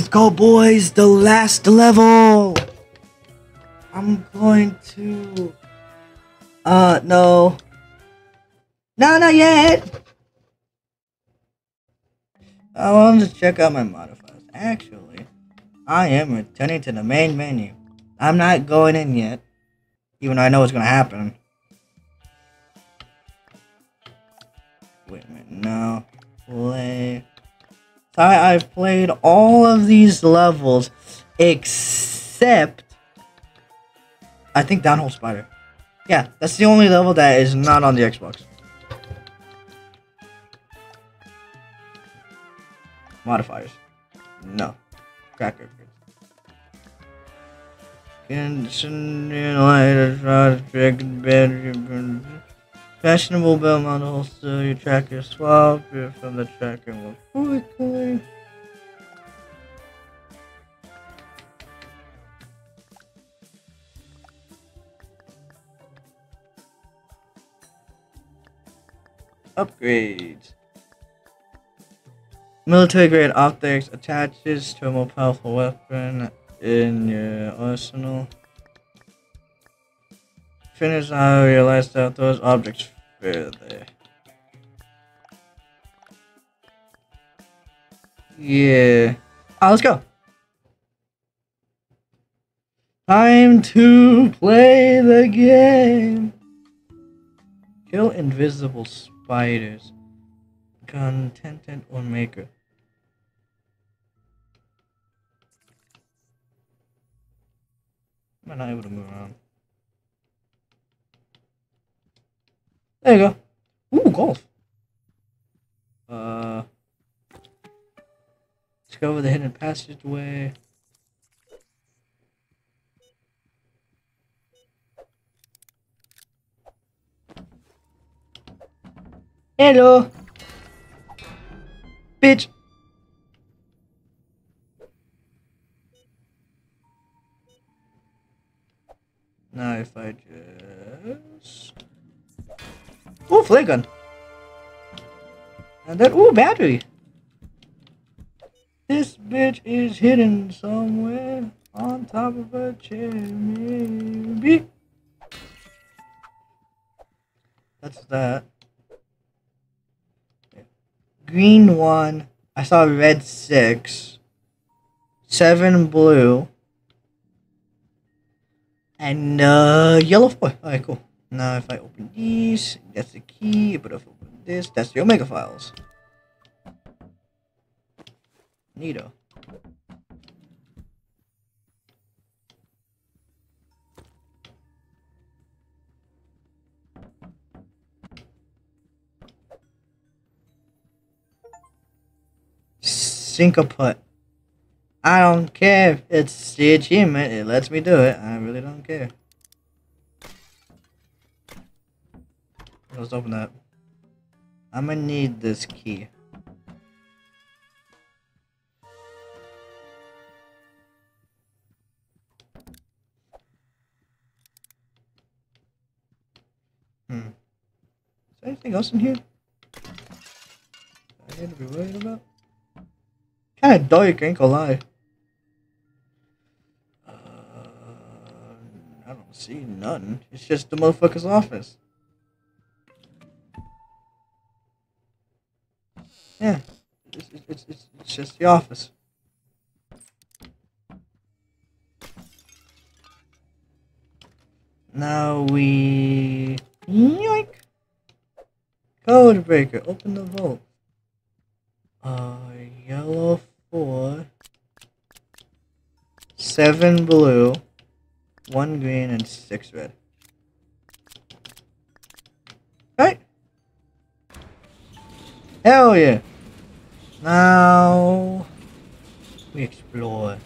Let's go, boys! The last level! I'm going to... Uh, no. No, not yet! I want to check out my modifiers. Actually, I am returning to the main menu. I'm not going in yet, even though I know what's going to happen. Wait a minute, no. Play. I, I've played all of these levels except I think Downhole Spider. Yeah, that's the only level that is not on the Xbox. Modifiers. No. Records. Condition bedroom. Fashionable belt model, so you track your tracker swap from the tracker more quickly. Upgrades. Military grade optics attaches to a more powerful weapon in your arsenal. Finish you realize that those objects. Yeah. Ah, let's go. Time to play the game. Kill invisible spiders. Contented or maker. I'm not able to move around. There you go. Ooh, golf. Uh, discover the hidden passageway. Hello. Bitch. Now if I just... Oh, flare gun. And then, oh, battery. This bitch is hidden somewhere on top of a chair, maybe. That's that. Green one. I saw red six. Seven blue. And uh, yellow four. Alright, cool. Now if I open these, that's the key, but if I open this, that's the Omega files. Neato. Syncoput. I don't care. If it's the achievement. It lets me do it. I really don't care. Let's open that. I'm gonna need this key. Hmm. Is there anything else in here? I need to be worried about? Kinda dark, ain't gonna lie. Uh, I don't see nothing. It's just the motherfucker's office. Yeah, it's, it's, it's, it's just the office. Now we... Yoink! Code breaker, open the vault. Uh, yellow four, seven blue, one green, and six red. Right? Hell yeah! Now we explore.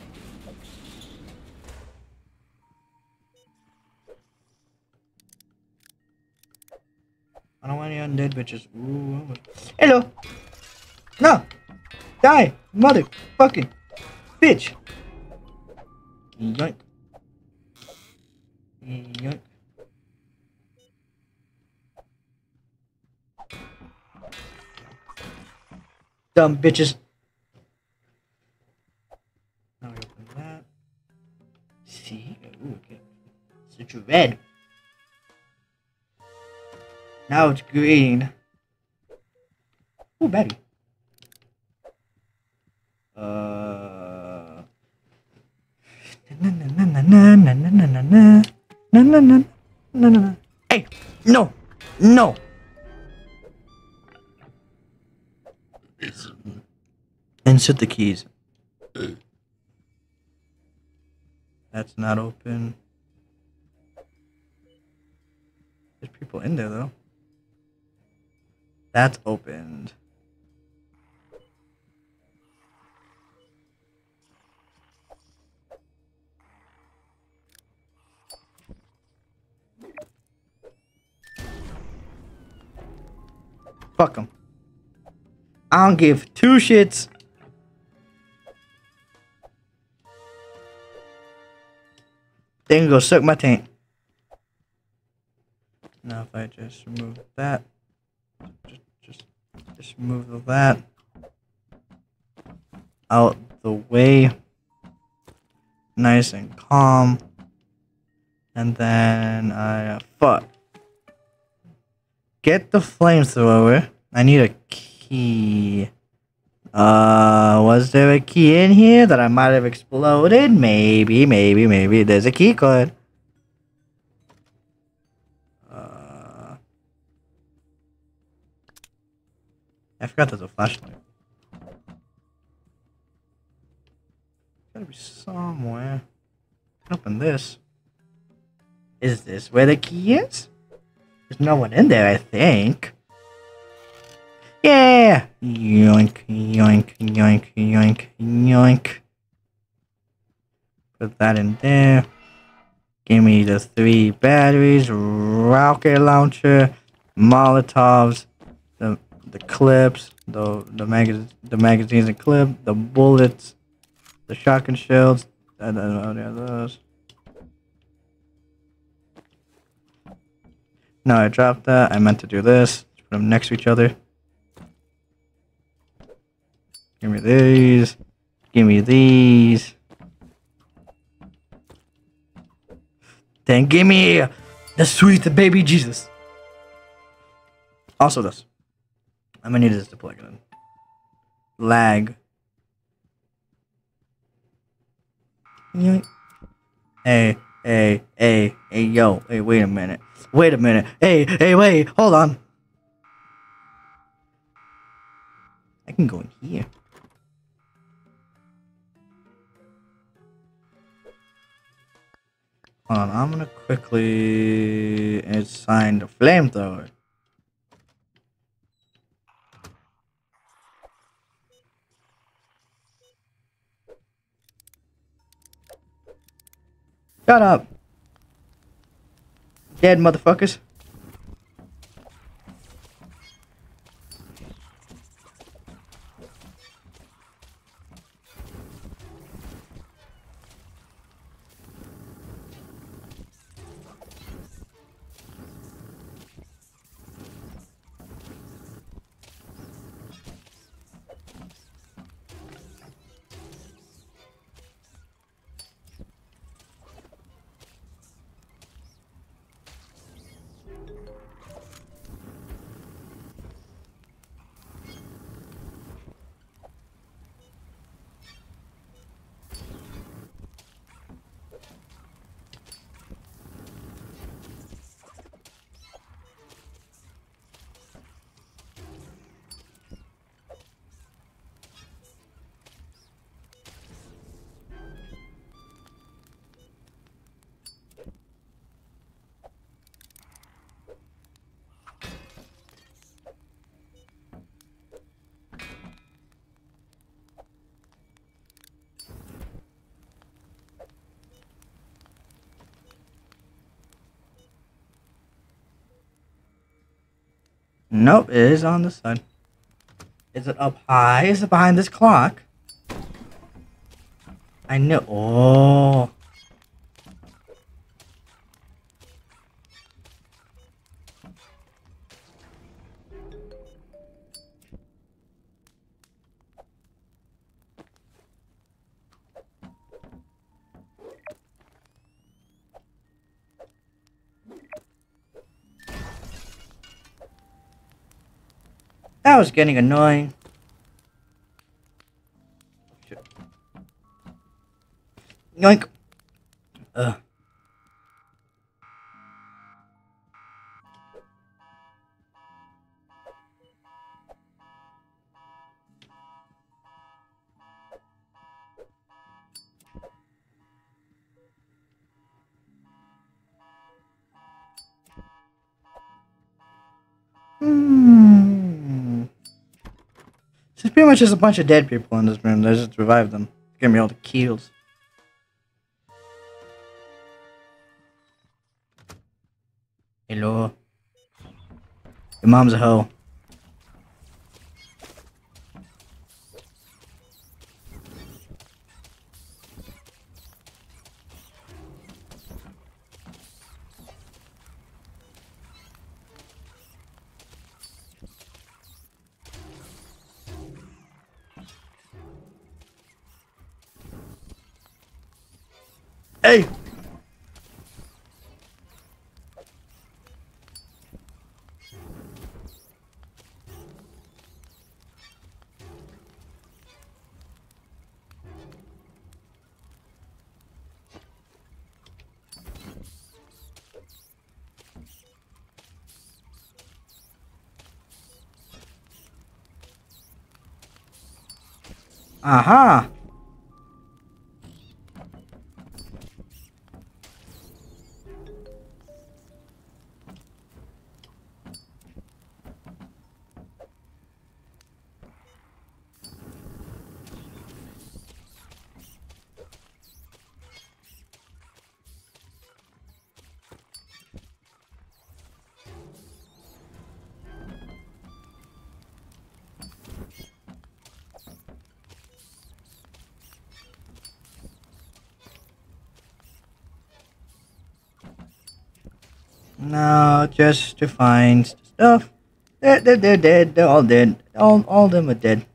I don't want any undead bitches. Ooh. Hello. No. Die, motherfucking bitch. Yoink. Yoink. Dumb bitches. Now we open that. See? Ooh, okay. It's red. Now it's green. Ooh, Betty. Uh. Na na na na na na na na na na na na na na. Hey, no, no. Insert the keys. That's not open. There's people in there though. That's opened. Fuck them. I don't give two shits. They go suck my taint. Now if I just remove that, just just just move that out the way, nice and calm, and then I uh, fuck. Get the flamethrower. I need a key. Uh, was there a key in here that I might have exploded? Maybe, maybe, maybe. There's a key card. Uh, I forgot there's a flashlight. Gotta be somewhere. Open this. Is this where the key is? There's no one in there, I think. Yeah! Yoink, yoink, yoink, yoink, yoink. Put that in there. Give me the three batteries, rocket launcher, Molotovs, the the clips, the the mag the magazines and clip, the bullets, the shotgun shells. I don't know any of those. No, I dropped that. I meant to do this. Put them next to each other. Give me these. Give me these. Then give me the sweet baby Jesus. Also this. I'm gonna need this to plug it in. Lag. Hey, hey, hey, hey, yo, hey, wait a minute. Wait a minute. Hey, hey, wait, hold on. I can go in here. Hold on, I'm gonna quickly assign the flamethrower. Shut up. Dead motherfuckers. Nope, it is on the side. Is it up high? Is it behind this clock? I know. Oh. That was getting annoying. Yoink. Ugh. Hmm. Much just a bunch of dead people in this room. They just revive them. Give me all the kills. Hello. Your mom's a hoe. Hey! Aha! No, just to find stuff. They're, they're, they're dead. They're all dead. All, all of them are dead.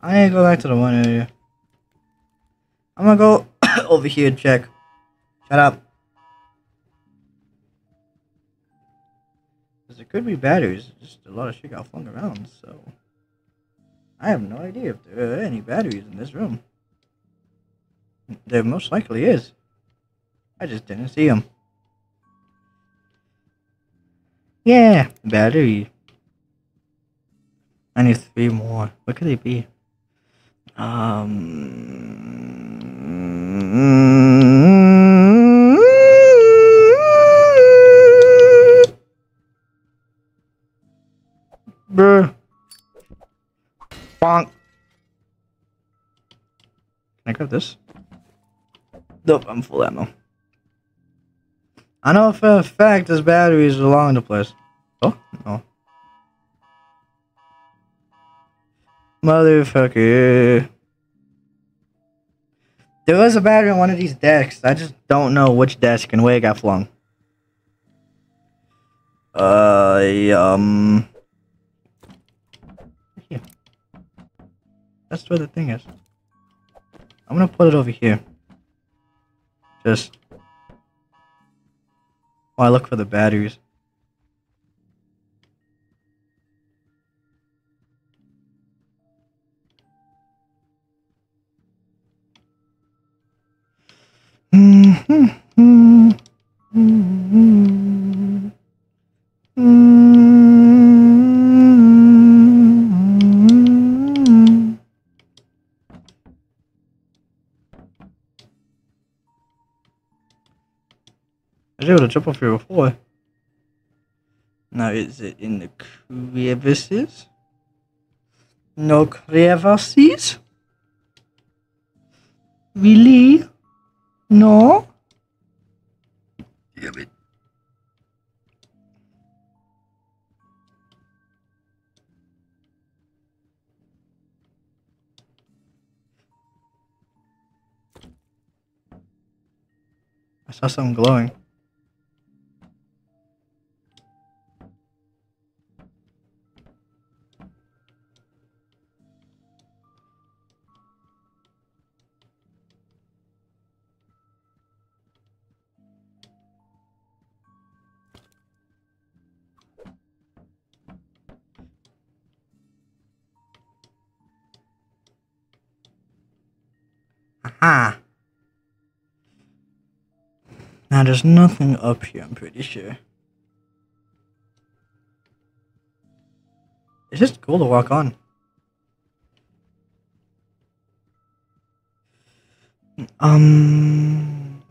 I need to go back to the one area. I'm gonna go over here and check. Shut up. Because there could be batteries. Just a lot of shit got flung around, so... I have no idea if there are any batteries in this room. There most likely is. I just didn't see them. Yeah, battery. I need three more. What could they be? Um. Bruh. Bonk. Can I grab this? Nope, I'm full ammo. I know for a fact there's batteries along the place. Oh, no. Motherfucker. There was a battery on one of these desks. I just don't know which desk and where it got flung. Uh, um. Here. That's where the thing is. I'm gonna put it over here. Just. While I look for the batteries. I was able to jump off here before. Now is it in the crevices? No crevices? Really? No? Damn it. I saw something glowing. Ah. Now there's nothing up here, I'm pretty sure. It's just cool to walk on. Um.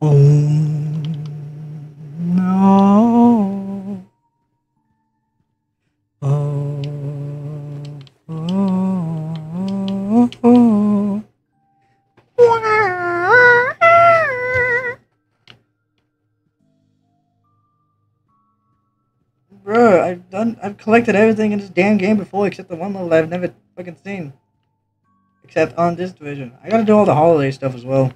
Oh collected everything in this damn game before except the one level I've never fucking seen. Except on this division. I gotta do all the holiday stuff as well.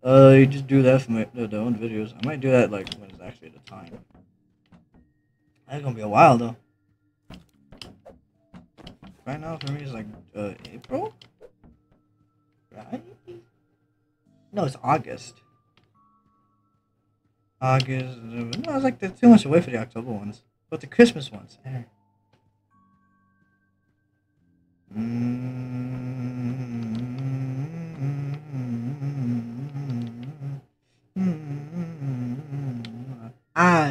Uh, you just do that for my the, the own videos. I might do that like when it's actually the time. That's gonna be a while though. Right now for me it's like uh, April, right? No, it's August. August. No, it's like they're too much away for the October ones, but the Christmas ones. eh. Ah.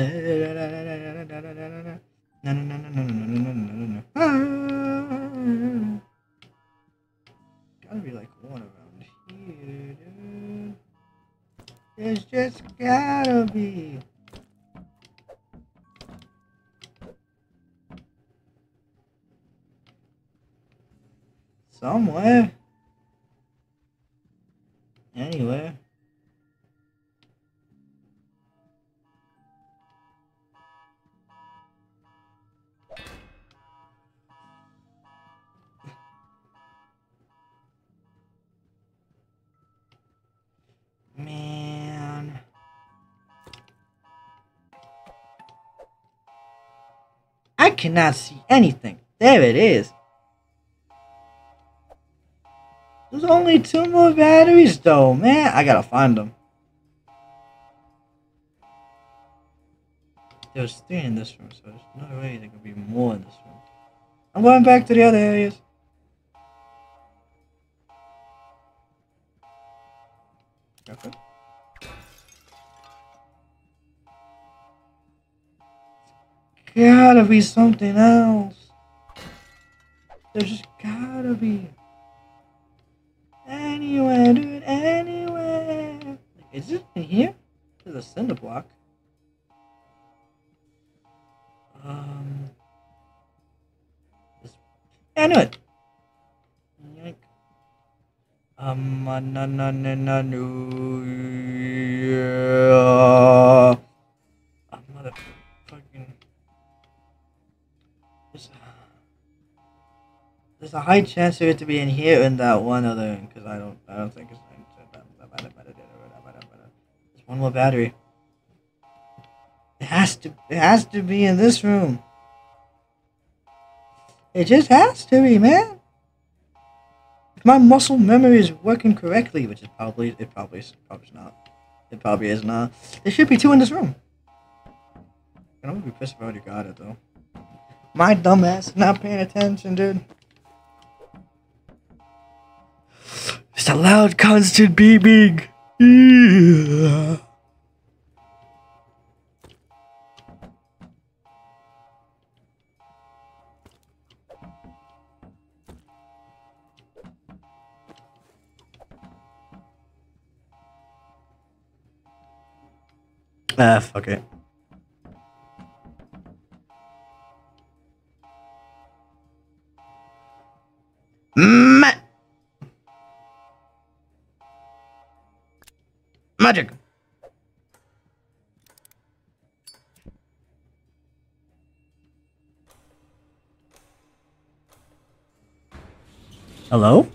Gotta be like one around here, dude. There's just gotta be. Somewhere. Anywhere. Man. I cannot see anything. There it is. There's only two more batteries though, man. I gotta find them. There's three in this room, so there's no way there could be more in this room. I'm going back to the other areas. Okay. Gotta be something else. There's just gotta be. Anywhere, do it anywhere. Is it in here? There's a cinder block. Um. This, yeah, I knew it. Yank. Um, uh, no, no, no, no. Yeah. Oh, motherfucking. There's a high chance of it to be in here and that one other, because I don't, I don't think it's. There's one more battery. It has to, it has to be in this room. It just has to be, man. If my muscle memory is working correctly, which is probably, it probably, is, probably is not. It probably is not. There should be two in this room. I'm gonna be pissed if I already got it though. My dumbass not paying attention, dude. It's a loud, constant beeping. Yeah. Ah, fuck it. Magic. Hello?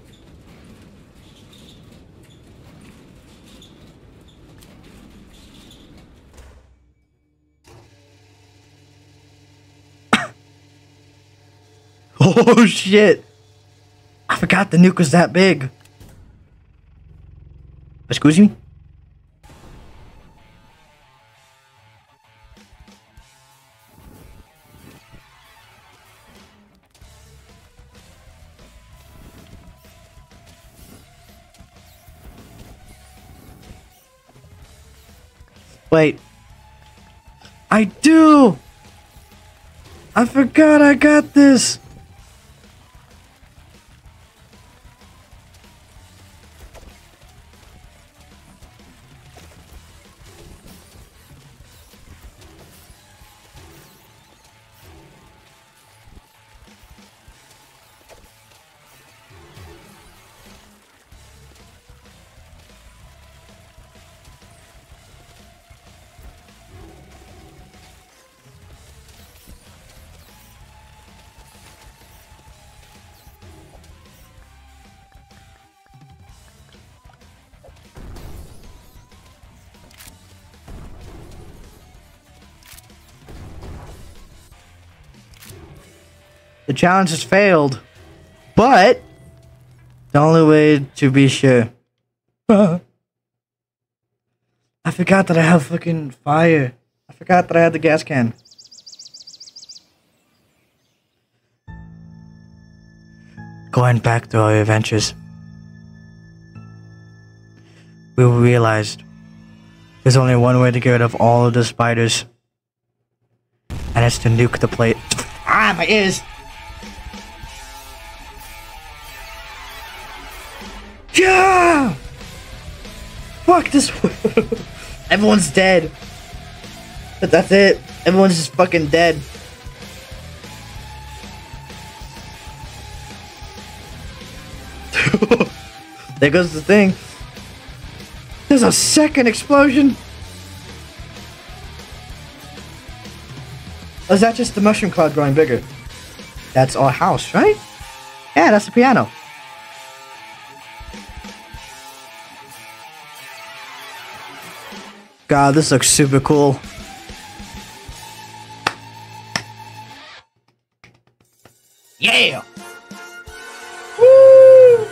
oh shit! I forgot the nuke was that big. Excuse me? Wait. I do! I forgot I got this! The challenge has failed. But the only way to be sure. I forgot that I have fucking fire. I forgot that I had the gas can. Going back to our adventures, we realized there's only one way to get rid of all of the spiders, and it's to nuke the plate. Ah, my ears! Yeah! Fuck this. Everyone's dead. But that's it. Everyone's just fucking dead. there goes the thing. There's a second explosion. Or is that just the mushroom cloud growing bigger? That's our house, right? Yeah, that's the piano. God, this looks super cool. Yeah! Woo!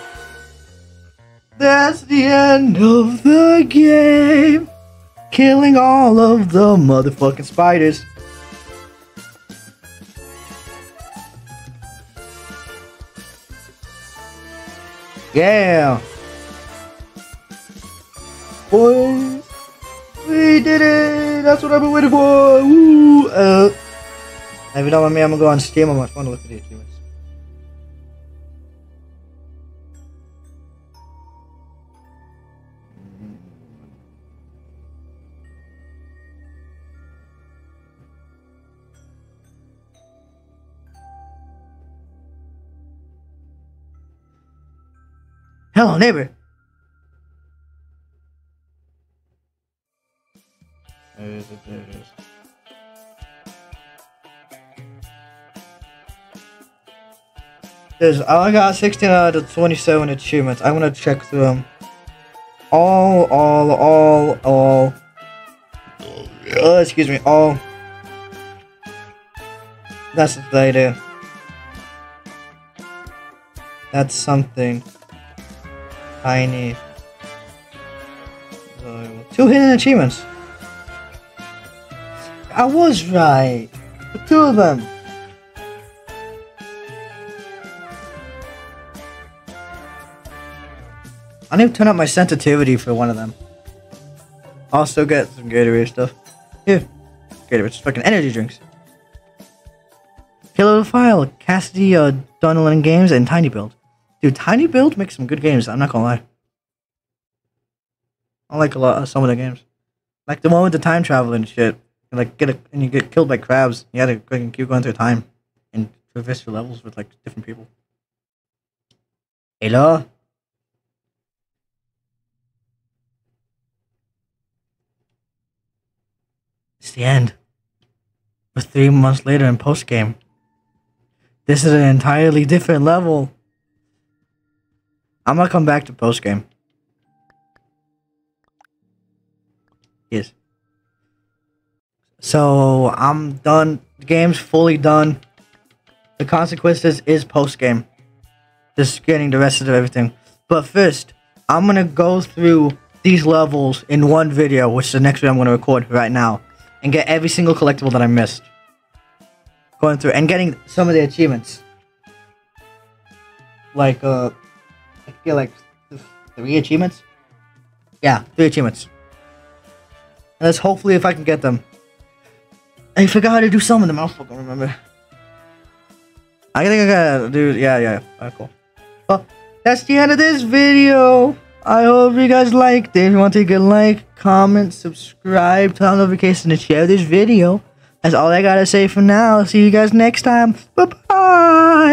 That's the end of the game. Killing all of the motherfucking spiders. Yeah! Boys! That's what I've been waiting for! Woo! Uh, if you don't mind me, I'm gonna go on Steam. I want to look at the achievements. Hello, neighbor. There it is, there it is. I got 16 out of 27 achievements. I'm gonna check through them. All, all, all, all. Uh, excuse me, all. That's what they do. That's something. Tiny. Uh, two hidden achievements. I was right. The two of them. I need to turn up my sensitivity for one of them. Also get some Gatorade stuff. Here. Gatorade, just fucking energy drinks. The File, Cassidy, uh, Donalyn Games, and Tiny Build. Dude, Tiny Build makes some good games, I'm not gonna lie. I like a lot of some of the games. Like the one with the time travel and shit. And like get a, and you get killed by crabs. You had to keep going through time and traverse your levels with like different people. Hello? It's the end. But three months later in post game. This is an entirely different level. I'm gonna come back to post game. Yes. So I'm done. The game's fully done. The consequences is post game. Just getting the rest of everything. But first, I'm gonna go through these levels in one video, which is the next video I'm gonna record right now, and get every single collectible that I missed. Going through and getting some of the achievements. Like uh, I feel like three achievements. Yeah, three achievements. let's hopefully if I can get them. I forgot how to do some of them. I fucking remember. I think I gotta do. Yeah, yeah. Alright, cool. Well, that's the end of this video. I hope you guys liked it. If you want to a like, comment, subscribe, turn on notifications, and share this video. That's all I gotta say for now. See you guys next time. Bye bye.